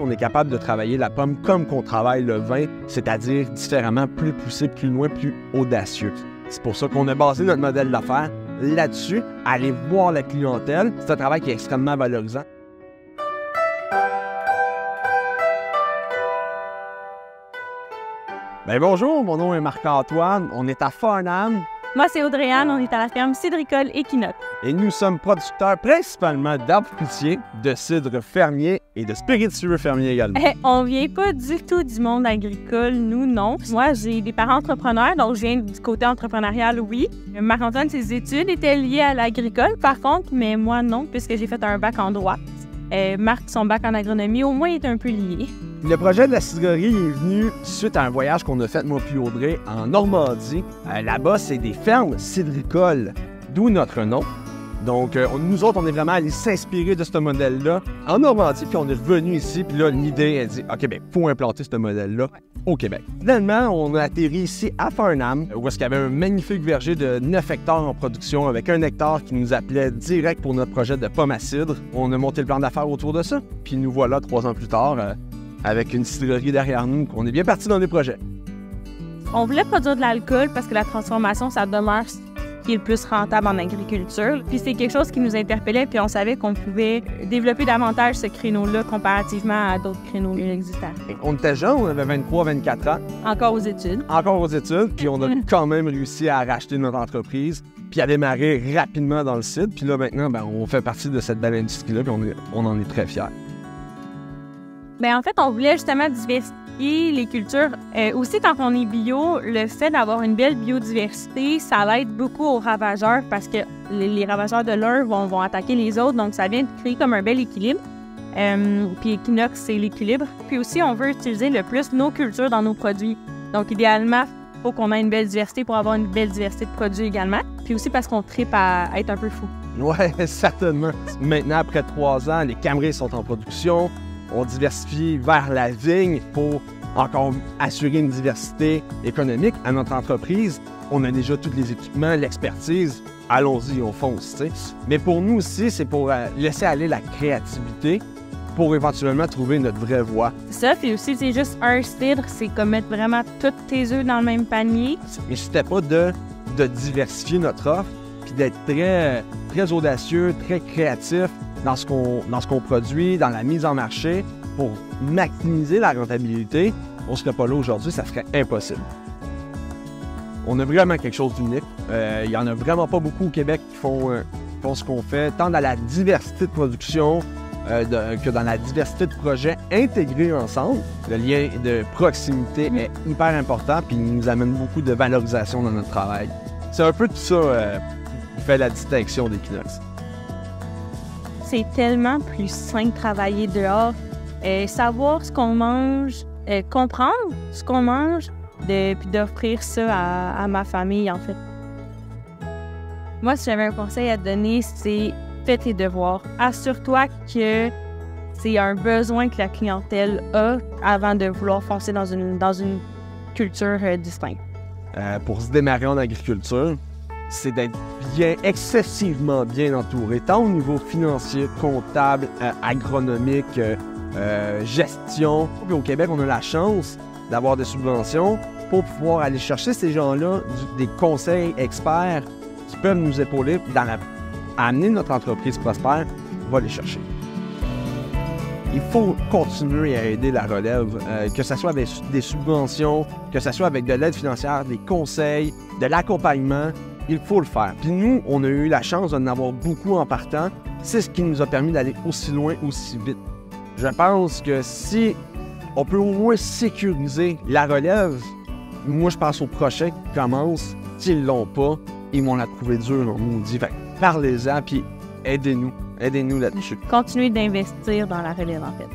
On est capable de travailler la pomme comme qu'on travaille le vin, c'est-à-dire différemment, plus poussé, plus loin, plus audacieux. C'est pour ça qu'on a basé notre modèle d'affaires là-dessus, aller voir la clientèle. C'est un travail qui est extrêmement valorisant. Ben bonjour, mon nom est Marc-Antoine. On est à Farnham Moi, c'est Audrey-Anne, on est à la ferme cidricole Equinox. et nous sommes producteurs principalement d'arbres fruitiers, de cidre fermier et de spiritueux fermiers également. Eh, on vient pas du tout du monde agricole, nous, non. Moi, j'ai des parents entrepreneurs, donc je viens du côté entrepreneurial, oui. Marc-Antoine, ses études étaient liées à l'agricole, par contre, mais moi, non, puisque j'ai fait un bac en droit. Euh, Marc, son bac en agronomie, au moins, est un peu lié. Le projet de la cidrerie est venu suite à un voyage qu'on a fait, moi puis Audrey, en Normandie. Euh, Là-bas, c'est des fermes cidricoles, d'où notre nom. Donc, euh, nous autres, on est vraiment allés s'inspirer de ce modèle-là en Normandie, puis on est revenu ici, puis là, l'idée, elle dit, OK, bien, faut implanter ce modèle-là au Québec. Finalement, on a atterri ici à Farnham, où est-ce qu'il y avait un magnifique verger de 9 hectares en production, avec un hectare qui nous appelait direct pour notre projet de pomme à cidre. On a monté le plan d'affaires autour de ça, puis nous voilà trois ans plus tard, euh, avec une cidrerie derrière nous, qu'on est bien parti dans des projets. On voulait produire de l'alcool parce que la transformation, ça demeure qui est le plus rentable en agriculture. Puis c'est quelque chose qui nous interpellait, puis on savait qu'on pouvait développer davantage ce créneau-là comparativement à d'autres créneaux existants. On était jeunes, on avait 23-24 ans, Encore aux études. encore aux études, puis on a quand même réussi à racheter notre entreprise, puis à démarrer rapidement dans le site. Puis là, maintenant, ben, on fait partie de cette belle industrie-là, puis on, est- on en est très fiers. Bien, en fait, on voulait justement diversifier les cultures. Euh, aussi, quand on est bio, le fait d'avoir une belle biodiversité, ça l'aide beaucoup aux ravageurs parce que les, ravageurs de l'un vont, attaquer les autres. Donc, ça vient de créer comme un bel équilibre. Euh, puis Equinox, c'est l'équilibre. Puis aussi, on veut utiliser le plus nos cultures dans nos produits. Donc, idéalement, il faut qu'on ait une belle diversité pour avoir une belle diversité de produits également. Puis aussi parce qu'on tripe à être un peu fou. Ouais, certainement. Maintenant, après trois ans, les cameries sont en production. On diversifie vers la vigne pour encore assurer une diversité économique à notre entreprise. On a déjà tous les équipements, l'expertise. Allons-y, on fonce, tu sais. Mais pour nous aussi, c'est pour euh, laisser aller la créativité pour éventuellement trouver notre vraie voie. Ça, puis aussi, c'est juste un cidre, c'est comme mettre vraiment tous tes œufs dans le même panier. Mais c'était pas de, de diversifier notre offre, puis d'être très, très audacieux, très créatif dans ce qu'on dans ce qu'on produit, dans la mise en marché pour maximiser la rentabilité. On serait pas là aujourd'hui, ça serait impossible. On a vraiment quelque chose d'unique. Euh, Il y en a vraiment pas beaucoup au Québec qui font, euh, qui font ce qu'on fait, tant dans la diversité de production euh, de- que dans la diversité de projets intégrés ensemble. Le lien de proximité est hyper important puis il nous amène beaucoup de valorisation dans notre travail. C'est un peu tout ça qui fait la distinction d'Equinox. C'est tellement plus sain de travailler dehors. Euh, savoir ce qu'on mange, euh, comprendre ce qu'on mange, de- puis d'offrir ça à, ma famille, en fait. Moi, si j'avais un conseil à te donner, c'est fais tes devoirs. Assure-toi que c'est un besoin que la clientèle a avant de vouloir foncer dans une, dans une culture euh, distincte. Pour se démarrer en agriculture, c'est d'être bien, excessivement bien entouré, tant au niveau financier, comptable, euh, agronomique, euh, euh, gestion. Au Québec, on a la chance d'avoir des subventions pour pouvoir aller chercher ces gens-là, des conseils experts qui peuvent nous épauler dans amener notre entreprise prospère. On va les chercher. Il faut continuer à aider la relève, que ce soit avec des subventions, que ce soit avec de l'aide financière, des conseils, de l'accompagnement. Il faut le faire. Puis nous, on a eu la chance d'en avoir beaucoup en partant. C'est ce qui nous a permis d'aller aussi loin, aussi vite. Je pense que si on peut au moins sécuriser la relève, moi je pense aux prochains qui commencent. S'ils l'ont pas, ils vont la trouver dure, on nous dit. Fait parlez-en, puis aidez-nous. Aidez-nous là-dessus. Continuer d'investir dans la relève, en fait.